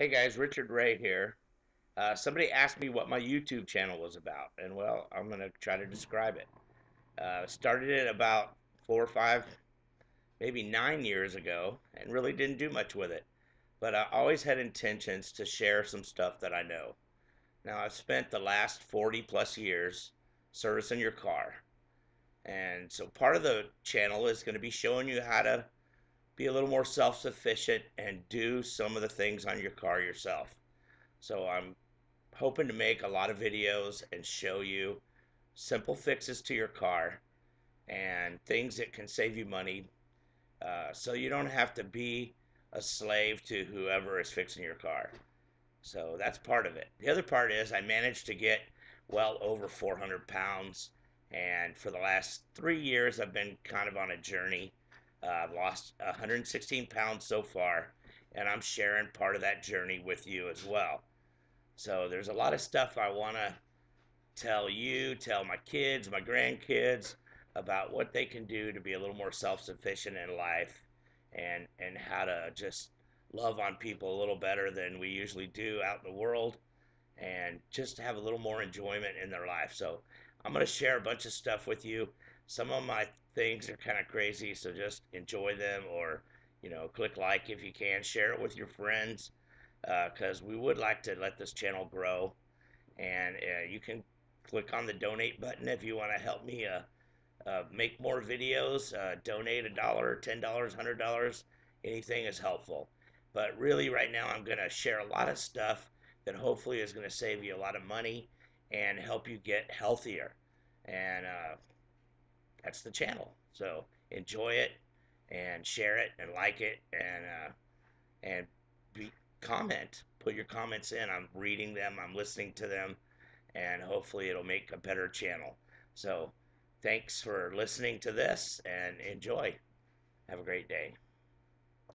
Hey guys, Richard Ray here. Uh, somebody asked me what my YouTube channel was about, and well, I'm going to try to describe it. Uh, started it about four or five, maybe nine years ago, and really didn't do much with it. But I always had intentions to share some stuff that I know. Now, I've spent the last 40 plus years servicing your car. And so part of the channel is going to be showing you how to be a little more self-sufficient and do some of the things on your car yourself. So I'm hoping to make a lot of videos and show you simple fixes to your car and things that can save you money uh, so you don't have to be a slave to whoever is fixing your car. So that's part of it. The other part is I managed to get well over 400 pounds and for the last three years I've been kind of on a journey uh, I've lost 116 pounds so far, and I'm sharing part of that journey with you as well. So there's a lot of stuff I want to tell you, tell my kids, my grandkids about what they can do to be a little more self-sufficient in life and and how to just love on people a little better than we usually do out in the world and just have a little more enjoyment in their life. So I'm going to share a bunch of stuff with you. Some of my things are kind of crazy, so just enjoy them or, you know, click like if you can. Share it with your friends because uh, we would like to let this channel grow. And uh, you can click on the donate button if you want to help me uh, uh make more videos. Uh, donate a dollar, $10, $100, anything is helpful. But really, right now, I'm going to share a lot of stuff that hopefully is going to save you a lot of money and help you get healthier. And uh, that's the channel. So enjoy it and share it and like it and uh, and be, comment. Put your comments in. I'm reading them. I'm listening to them, and hopefully it'll make a better channel. So thanks for listening to this and enjoy. Have a great day.